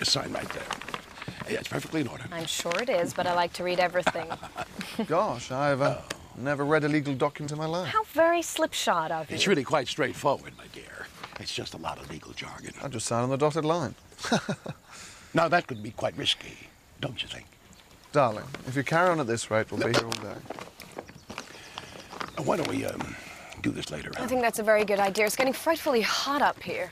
Your sign right there. Yeah, it's perfectly in order. I'm sure it is, but I like to read everything. Gosh, I've uh, oh. never read a legal document in my life. How very slipshod of you. It's really quite straightforward, my dear. It's just a lot of legal jargon. I just sign on the dotted line. Now, that could be quite risky, don't you think? Darling, if you carry on at this rate, we'll be here all day. Why don't we um, do this later? I think that's a very good idea. It's getting frightfully hot up here.